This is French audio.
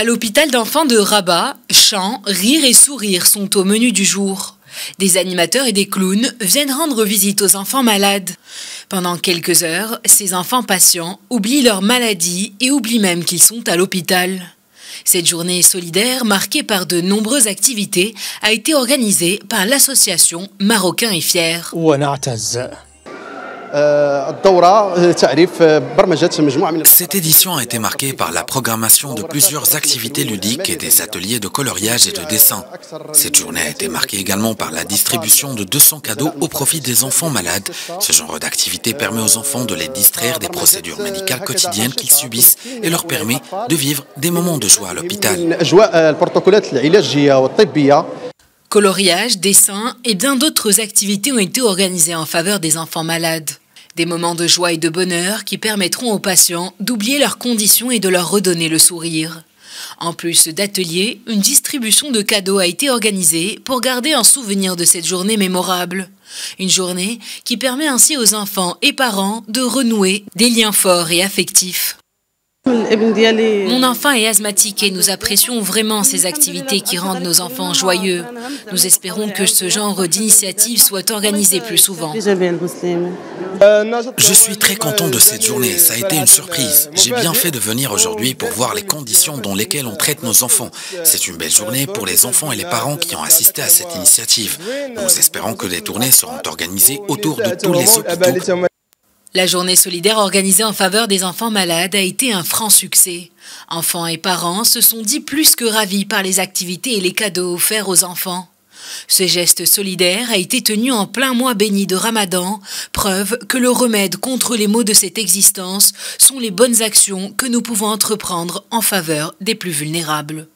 À l'hôpital d'enfants de Rabat, chants, rires et sourires sont au menu du jour. Des animateurs et des clowns viennent rendre visite aux enfants malades. Pendant quelques heures, ces enfants patients oublient leur maladie et oublient même qu'ils sont à l'hôpital. Cette journée solidaire, marquée par de nombreuses activités, a été organisée par l'association Marocains et Fiers. Cette édition a été marquée par la programmation de plusieurs activités ludiques et des ateliers de coloriage et de dessin. Cette journée a été marquée également par la distribution de 200 cadeaux au profit des enfants malades. Ce genre d'activité permet aux enfants de les distraire des procédures médicales quotidiennes qu'ils subissent et leur permet de vivre des moments de joie à l'hôpital. Coloriage, dessin et bien d'autres activités ont été organisées en faveur des enfants malades. Des moments de joie et de bonheur qui permettront aux patients d'oublier leurs conditions et de leur redonner le sourire. En plus d'ateliers, une distribution de cadeaux a été organisée pour garder un souvenir de cette journée mémorable. Une journée qui permet ainsi aux enfants et parents de renouer des liens forts et affectifs. Mon enfant est asthmatique et nous apprécions vraiment ces activités qui rendent nos enfants joyeux. Nous espérons que ce genre d'initiative soit organisé plus souvent. Je suis très content de cette journée, ça a été une surprise. J'ai bien fait de venir aujourd'hui pour voir les conditions dans lesquelles on traite nos enfants. C'est une belle journée pour les enfants et les parents qui ont assisté à cette initiative. Nous espérons que des tournées seront organisées autour de tous les hôpitaux. La journée solidaire organisée en faveur des enfants malades a été un franc succès. Enfants et parents se sont dit plus que ravis par les activités et les cadeaux offerts aux enfants. Ce geste solidaire a été tenu en plein mois béni de Ramadan, preuve que le remède contre les maux de cette existence sont les bonnes actions que nous pouvons entreprendre en faveur des plus vulnérables.